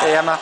对呀吗？